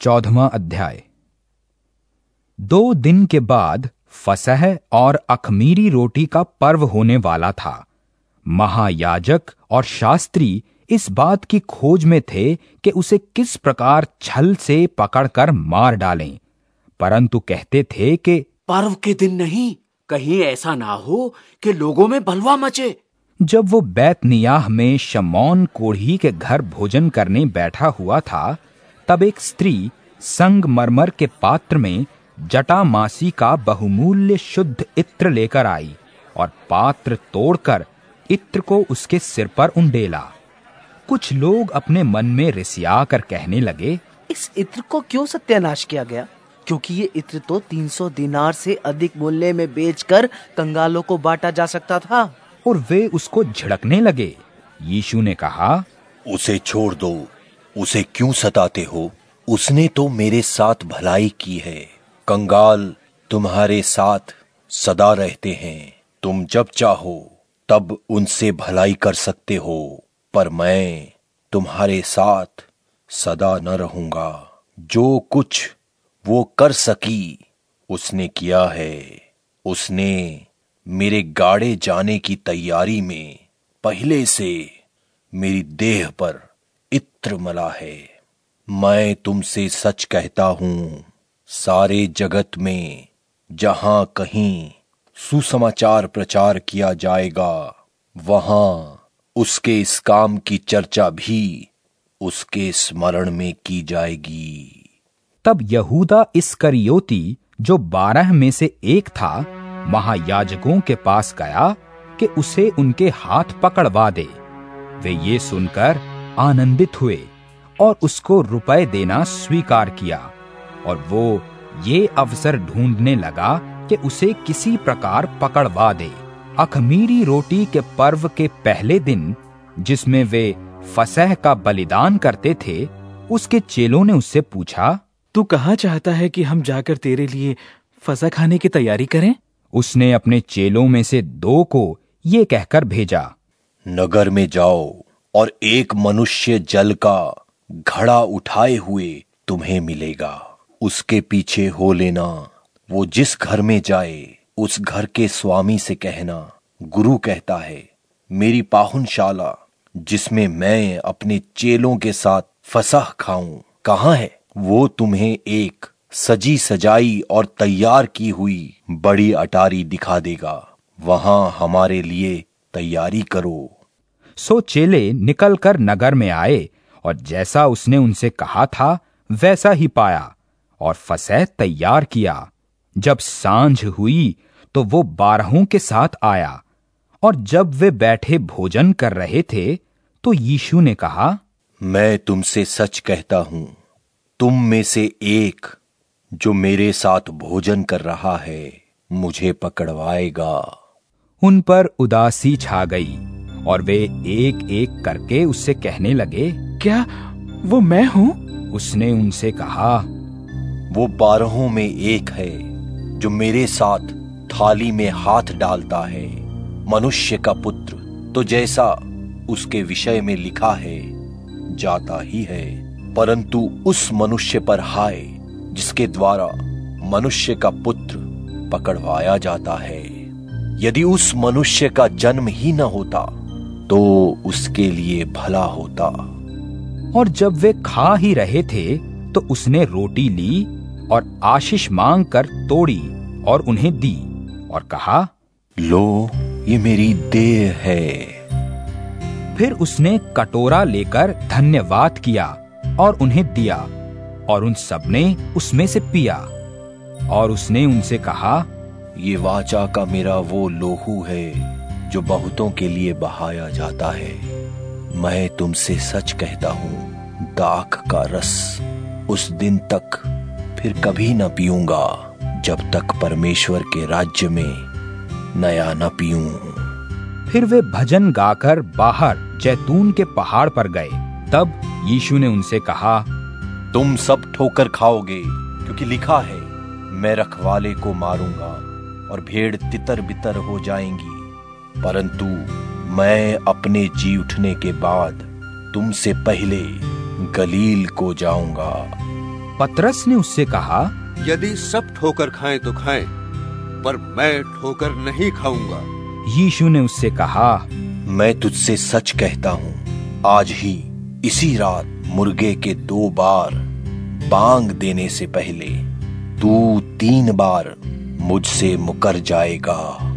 चौदहवा अध्याय। दो दिन के बाद फसह और अखमीरी रोटी का पर्व होने वाला था। महायाजक और शास्त्री इस बात की खोज में थे कि उसे किस प्रकार छल से पकड़कर मार डालें। परंतु कहते थे कि पर्व के दिन नहीं कहीं ऐसा ना हो कि लोगों में बलवा मचे। जब वो बैतनियाह में शमौन कोढ़ी के घर भोजन करने बैठा हुआ था तब एक स्त्री संगमरमर के पात्र में जटामासी का बहुमूल्य शुद्ध इत्र लेकर आई और पात्र तोड़कर इत्र को उसके सिर पर उंडेला। कुछ लोग अपने मन में रिसिया कर कहने लगे इस इत्र को क्यों सत्यानाश किया गया? क्योंकि ये इत्र तो 300 दिनार से अधिक मूल्य में बेचकर कंगालों को बांटा जा सकता था। और वे उसको झिड़कने लगे। यीशु ने कहा उसे छोड़ दो। उसे क्यों सताते हो? उसने तो मेरे साथ भलाई की है। कंगाल, तुम्हारे साथ सदा रहते हैं। तुम जब चाहो, तब उनसे भलाई कर सकते हो। पर मैं तुम्हारे साथ सदा न रहूँगा। जो कुछ वो कर सकी, उसने किया है। उसने मेरे गाड़े जाने की तैयारी में पहले से मेरी देह पर इत्र मला है। मैं तुमसे सच कहता हूँ, सारे जगत में जहाँ कहीं सुसमाचार प्रचार किया जाएगा, वहाँ उसके इस काम की चर्चा भी उसके स्मरण में की जाएगी। तब यहूदा इसकरियोती, जो बारह में से एक था, महायाजकों के पास गया कि उसे उनके हाथ पकड़वा दे। वे ये सुनकर आनंदित हुए और उसको रुपए देना स्वीकार किया और वो ये अवसर ढूँढने लगा कि उसे किसी प्रकार पकड़वा दे। अखमीरी रोटी के पर्व के पहले दिन जिसमें वे फसह का बलिदान करते थे उसके चेलों ने उससे पूछा तू कहा चाहता है कि हम जाकर तेरे लिए फसा खाने की तैयारी करें? उसने अपने चेलों में से दो को ये कहकर भेजा नगर में जाओ। और एक मनुष्य जल का घड़ा उठाए हुए तुम्हें मिलेगा। उसके पीछे हो लेना। वो जिस घर में जाए, उस घर के स्वामी से कहना, गुरु कहता है, मेरी पाहुनशाला, जिसमें मैं अपने चेलों के साथ फसाह खाऊं, कहाँ है? वो तुम्हें एक सजी सजाई और तैयार की हुई बड़ी अटारी दिखा देगा। वहाँ हमारे लिए तैयारी करो। सो चेले निकलकर नगर में आए और जैसा उसने उनसे कहा था वैसा ही पाया और फसह तैयार किया। जब साँझ हुई तो वो बारहों के साथ आया और जब वे बैठे भोजन कर रहे थे तो यीशु ने कहा मैं तुमसे सच कहता हूँ तुम में से एक जो मेरे साथ भोजन कर रहा है मुझे पकड़वाएगा। उन पर उदासी छा गई। और वे एक एक करके उससे कहने लगे क्या वो मैं हूँ? उसने उनसे कहा वो बारहों में एक है जो मेरे साथ थाली में हाथ डालता है मनुष्य का पुत्र तो जैसा उसके विषय में लिखा है जाता ही है। परंतु उस मनुष्य पर हाय जिसके द्वारा मनुष्य का पुत्र पकड़वाया जाता है। यदि उस मनुष्य का जन्म ही न होता तो उसके लिए भला होता। और जब वे खा ही रहे थे तो उसने रोटी ली और आशीष मांग कर तोड़ी और उन्हें दी और कहा, लो, ये मेरी देह है। फिर उसने कटोरा लेकर धन्यवाद किया और उन्हें दिया और उन सबने उसमें से पिया। और उसने उनसे कहा, ये वाचा का मेरा वो लोहू है। जो बहुतों के लिए बहाया जाता है। मैं तुमसे सच कहता हूँ दाख का रस उस दिन तक फिर कभी न पीऊँगा जब तक परमेश्वर के राज्य में नया न पीऊं। फिर वे भजन गाकर बाहर जैतून के पहाड़ पर गए। तब यीशु ने उनसे कहा तुम सब ठोकर खाओगे क्योंकि लिखा है मैं रखवाले को मारूँगा और भेड़ तितर बितर हो जाएँगी। परंतु मैं अपने जी उठने के बाद तुमसे पहले गलील को जाऊँगा। पतरस ने उससे कहा यदि सब ठोकर खाएँ तो खाएँ पर मैं ठोकर नहीं खाऊँगा। यीशु ने उससे कहा मैं तुझसे सच कहता हूँ आज ही इसी रात मुर्गे के दो बार बांग देने से पहले तू तीन बार मुझसे मुकर जाएगा।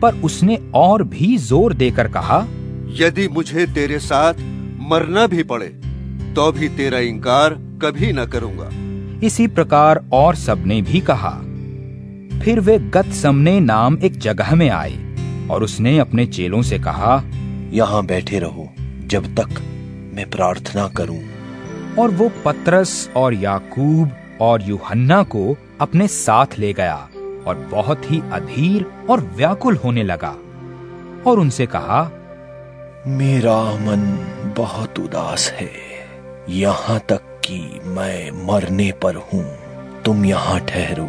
पर उसने और भी ज़ोर देकर कहा यदि मुझे तेरे साथ मरना भी पड़े तो भी तेरा इंकार कभी न करूँगा। इसी प्रकार और सबने भी कहा। फिर वे गत समने नाम एक जगह में आए और उसने अपने चेलों से कहा यहाँ बैठे रहो जब तक मैं प्रार्थना करूँ। और वो पतरस और याकूब और यूहन्ना को अपने साथ ले गया। और बहुत ही अधीर और व्याकुल होने लगा और उनसे कहा मेरा मन बहुत उदास है। यहाँ तक कि मैं मरने पर हूँ। तुम यहाँ ठहरो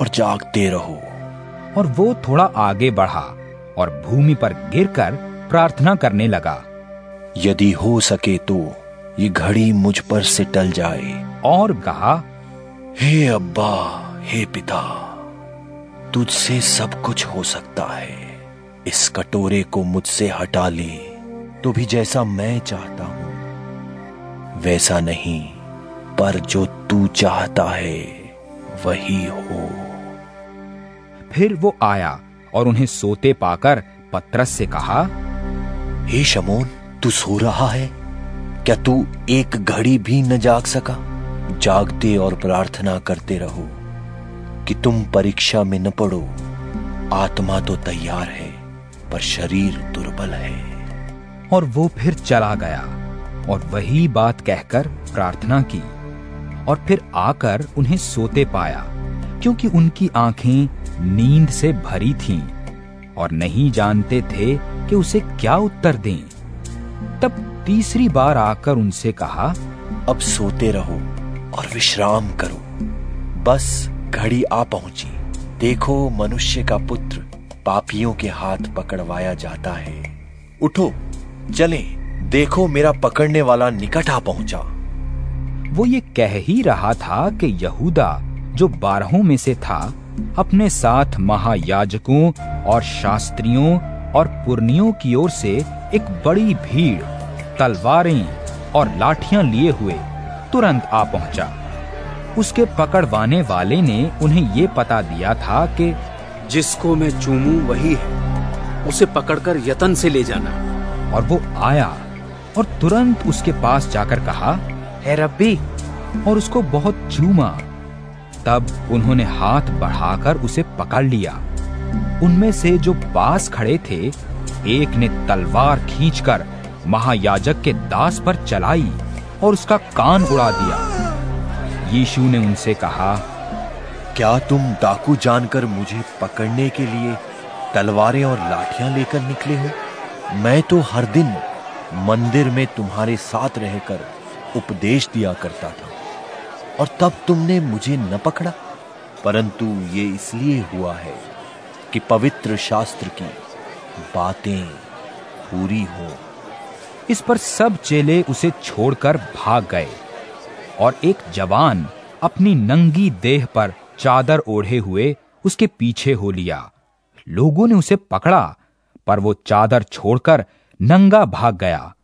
और जागते रहो। और वो थोड़ा आगे बढ़ा और भूमि पर गिरकर प्रार्थना करने लगा। यदि हो सके तो ये घड़ी मुझ पर से टल जाए। और कहा हे अब्बा हे पिता तुझसे सब कुछ हो सकता है। इस कटोरे को मुझसे हटा ले तो भी जैसा मैं चाहता हूँ। वैसा नहीं पर जो तू चाहता है वही हो। फिर वो आया और उन्हें सोते पाकर पत्रस से कहा हे शमोन तू सो रहा है? क्या तू एक घड़ी भी न जाग सका? जागते और प्रार्थना करते रहो। कि तुम परीक्षा में न पड़ो आत्मा तो तैयार है पर शरीर दुर्बल है। और वो फिर चला गया और वही बात कहकर प्रार्थना की और फिर आकर उन्हें सोते पाया क्योंकि उनकी आँखें नींद से भरी थीं और नहीं जानते थे कि उसे क्या उत्तर दें। तब तीसरी बार आकर उनसे कहा अब सोते रहो और विश्राम करो। बस घड़ी आ पहुँची। देखो, मनुष्य का पुत्र पापियों के हाथ पकड़वाया जाता है। उठो, चलें, देखो मेरा पकड़ने वाला निकट आ पहुँचा। वो ये कह ही रहा था कि यहूदा, जो बारहों में से था, अपने साथ महायाजकों और शास्त्रियों और पुर्नियों की ओर से एक बड़ी भीड़, तलवारें और लाठियाँ लिए हुए तुरंत आ पहुँचा। उसके पकड़वाने वाले ने उन्हें ये पता दिया था कि जिसको मैं चूमू वही है। उसे पकड़कर यतन से ले जाना। और वो आया और तुरंत उसके पास जाकर कहा है रब्बी! और उसको बहुत चूमा। तब उन्होंने हाथ बढ़ाकर उसे पकड़ लिया। उनमें से जो पास खड़े थे एक ने तलवार खींचकर महायाजक के दास पर चलाई और उसका कान उड़ा दिया। यीशु ने उनसे कहा क्या तुम डाकू जानकर मुझे पकड़ने के लिए तलवारें और लाठियाँ लेकर निकले हो? मैं तो हर दिन मंदिर में तुम्हारे साथ रहकर उपदेश दिया करता था और तब तुमने मुझे न पकड़ा। परंतु ये इसलिए हुआ है कि पवित्र शास्त्र की बातें पूरी हो। इस पर सब चेले उसे छोड़कर भाग गए। और एक जवान अपनी नंगी देह पर चादर ओढ़े हुए उसके पीछे हो लिया। लोगों ने उसे पकड़ा, पर वो चादर छोड़कर नंगा भाग गया।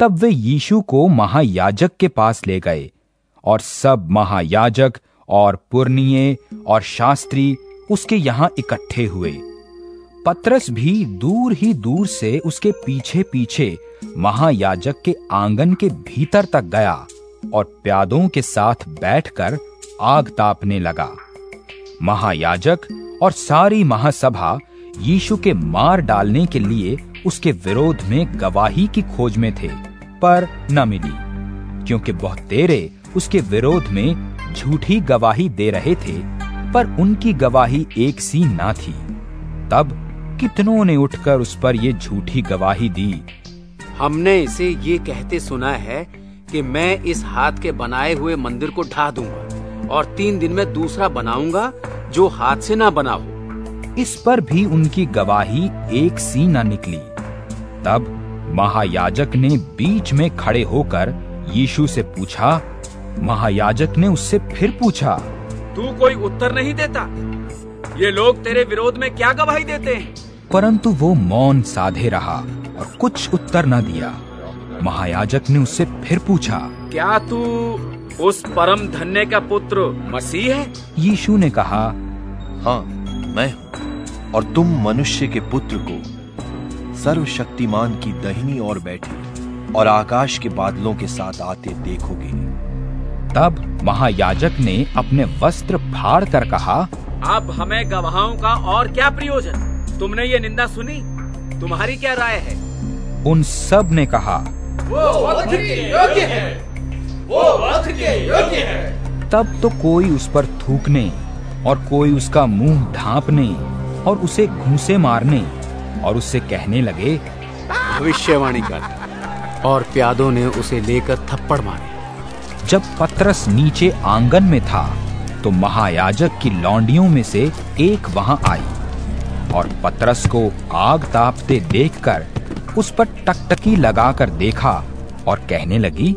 तब वे यीशु को महायाजक के पास ले गए और सब महायाजक और पुरनिये और शास्त्री उसके यहाँ इकट्ठे हुए। पत्रस भी दूर ही दूर से उसके पीछे पीछे महायाजक के आँगन के भीतर तक गया। और प्यादों के साथ बैठकर आग तापने लगा। महायाजक और सारी महासभा यीशु के मार डालने के लिए उसके विरोध में गवाही की खोज में थे, पर न मिली, क्योंकि बहुत तेरे उसके विरोध में झूठी गवाही दे रहे थे, पर उनकी गवाही एक सी ना थी। तब कितनों ने उठकर उस पर ये झूठी गवाही दी? हमने इसे ये कहते सुना है कि मैं इस हाथ के बनाए हुए मंदिर को ढा दूँगा और तीन दिन में दूसरा बनाऊँगा जो हाथ से ना बना हो। इस पर भी उनकी गवाही एक सी न निकली। तब महायाजक ने बीच में खड़े होकर यीशु से पूछा महायाजक ने उससे फिर पूछा तू कोई उत्तर नहीं देता? ये लोग तेरे विरोध में क्या गवाही देते हैं? परंतु वो मौन साधे रहा और कुछ उत्तर न दिया। महायाजक ने उससे फिर पूछा क्या तू उस परम धन्य का पुत्र मसीह है? यीशु ने कहा हाँ मैं हूँ और तुम मनुष्य के पुत्र को सर्वशक्तिमान की दहिनी ओर बैठे और आकाश के बादलों के साथ आते देखोगे। तब महायाजक ने अपने वस्त्र फाड़ कर कहा अब हमें गवाहों का और क्या प्रयोजन? तुमने ये निंदा सुनी? तुम्हारी क्या राय है? उन सबने कहा तब तो कोई उस पर थूकने और कोई उसका मुँह ढांपने और उसे घूंसे मारने और उससे कहने लगे भविष्यवाणी कर। और प्यादों ने उसे लेकर थप्पड़ मारे। जब पतरस नीचे आँगन में था तो महायाजक की लौंडियों में से एक वहाँ आई और पतरस को आग तापते देखकर उस पर टकटकी लगाकर देखा और कहने लगी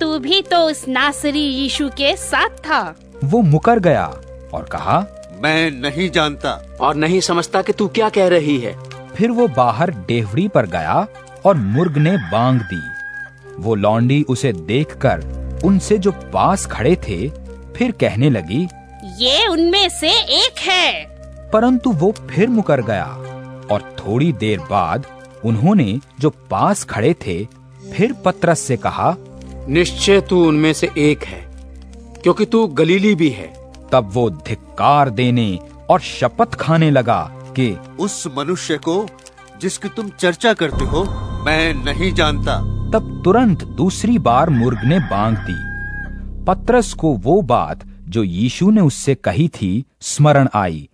तू भी तो उस नासरी यीशु के साथ था। वो मुकर गया और कहा मैं नहीं जानता और नहीं समझता कि तू क्या कह रही है। फिर वो बाहर डेवड़ी पर गया और मुर्ग ने बांग दी। वो लौंडी उसे देखकर उनसे जो पास खड़े थे फिर कहने लगी ये उनमें से एक है। परंतु वो फिर मुकर गया और थोड़ी देर बाद उन्होंने जो पास खड़े थे फिर पत्रस से कहा निश्चय तू उनमें से एक है क्योंकि तू गलीली भी है। तब वो धिक्कार देने और शपथ खाने लगा कि उस मनुष्य को जिसकी तुम चर्चा करते हो मैं नहीं जानता। तब तुरंत दूसरी बार मुर्ग ने बांग दी। पत्रस को वो बात जो यीशु ने उससे कही थी स्मरण आई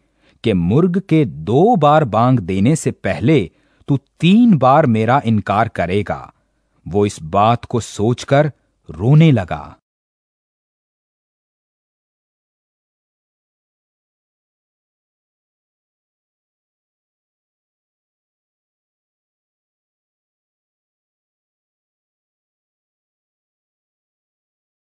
कि मुर्ग के दो बार बांग देने से पहले तू तीन बार मेरा इनकार करेगा। वो इस बात को सोचकर रोने लगा।